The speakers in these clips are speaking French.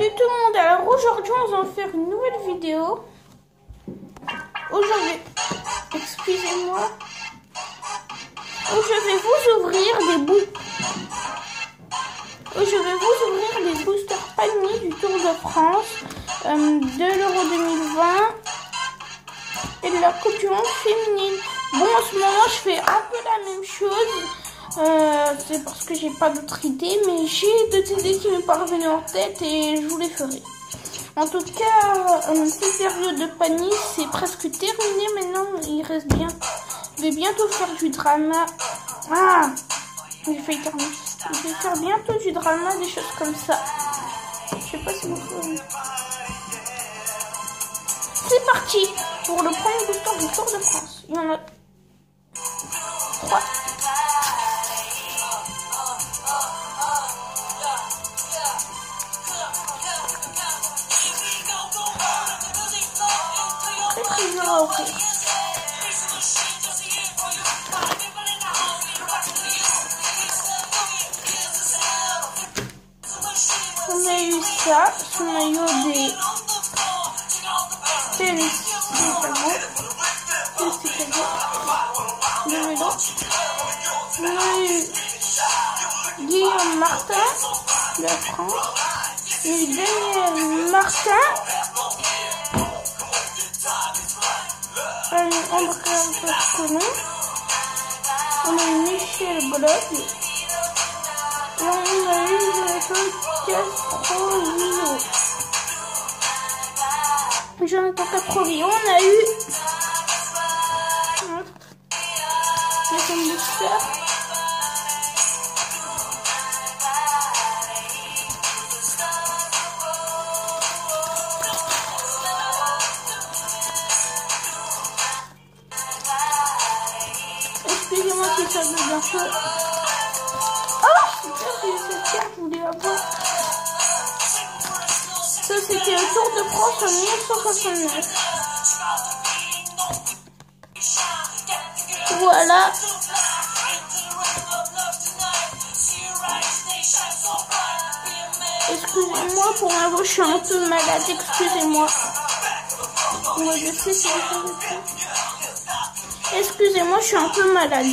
Salut tout le monde, alors aujourd'hui on va faire une nouvelle vidéo. Aujourd'hui, excusez-moi, je vais vous ouvrir des bouts. Je vais vous ouvrir les boosters paniers du Tour de France euh, de l'Euro 2020 et de la Coupe du Monde féminine. Bon, en ce moment, je fais un peu la même chose. Euh, c'est parce que j'ai pas d'autres idées, mais j'ai deux idées qui me parvenaient en tête et je vous les ferai. En tout cas, euh, cette période de panique, c'est presque terminé maintenant. Il reste bien. Je vais bientôt faire du drama. Ah J'ai terminer. Je vais faire bientôt du drama, des choses comme ça. Je sais pas si vous. C'est parti pour le premier booster du Tour de France. Il y en a trois. On a eu ça, ce maillot des Chicago, de Chicago, de vélo. On a eu Guillaume Martin, de France, et Daniel Martin, André Berthelon. On a eu Michel Bloch. Et on a eu Castrovino. Jonathan Castrovino. On a eu... Nathan Buster. Excusez-moi si ça un peu. Oh je voulais avoir. Ça, c'était le Tour de France en 1969. Voilà. Excusez-moi, pour ma voix, je suis un peu malade, excusez-moi. Moi, je sais si je Excusez-moi, je suis un peu malade.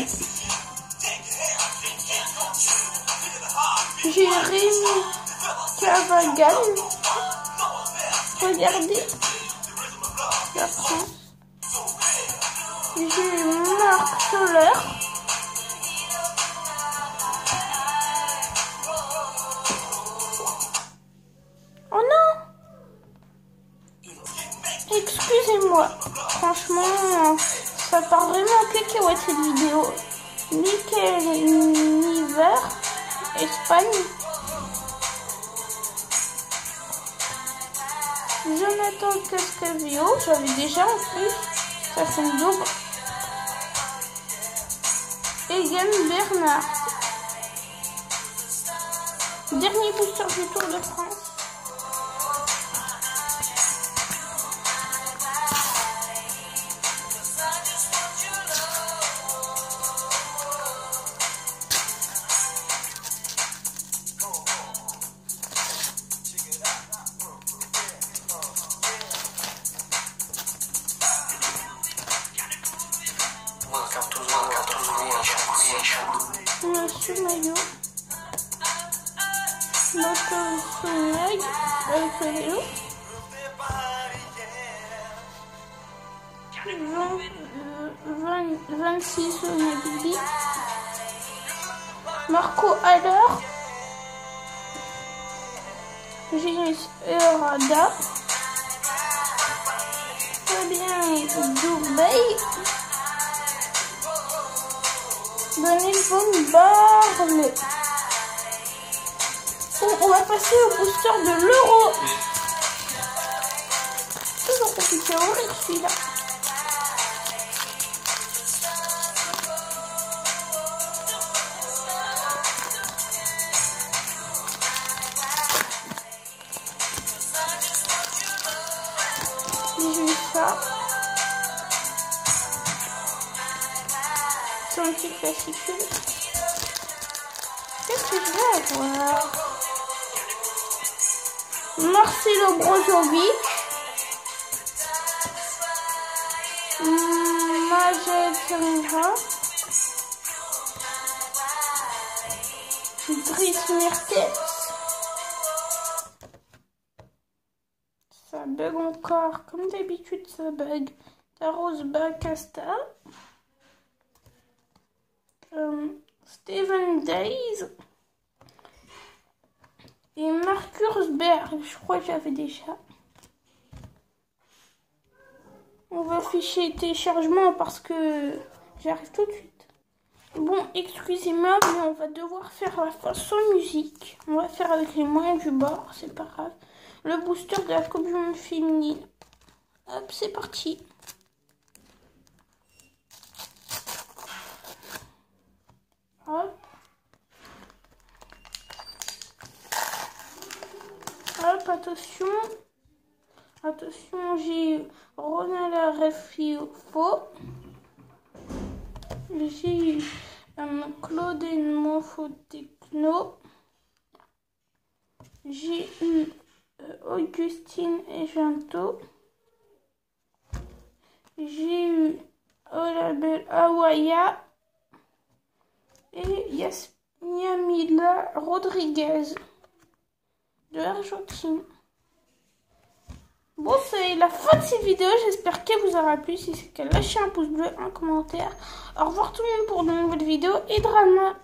J'ai Rémi Cavagal. Regardez. La France. J'ai Marc. Oh non Excusez-moi. Franchement... Part vraiment en cacahuète cette vidéo. Michael Niver, Espagne. Jonathan Cascavio, j'avais déjà en plus. Ça fait une double. Egan Bernard. Dernier booster du Tour de France. Maillot. Notre soleil avec le vélo. 20, 26 Nagui. Marco Haller. Genius Erada. Fabien Dourbey. Daniel Von Barle. Bon, on va passer au booster de l'euro. Toujours compliqué. Fascicule. Qu'est-ce que je vais avoir Marcelo Brozovic, Majed Serra, Dries Mertens. Ça bug encore, comme d'habitude ça bug. Taros Bacasta. Euh, Steven Days. Et Marcus Berg, je crois que j'avais déjà. On va afficher téléchargement parce que j'arrive tout de suite. Bon, excusez-moi, mais on va devoir faire la sans musique. On va faire avec les moyens du bord, c'est pas grave. Le booster de la Coupe féminine. Hop, c'est parti. Hop. Hop, attention. Attention, j'ai Ronald Refifo. J'ai euh, Claude Monfotechno. J'ai eu euh, Augustine Ejanto. J'ai eu Olabel Awaya et Yasmina Rodriguez de l'Argentine. Bon, c'est la fin de cette vidéo. J'espère qu'elle vous aura plu. Si c'est le cas, lâchez un pouce bleu, un commentaire. Au revoir tout le monde pour de nouvelles vidéos et drama.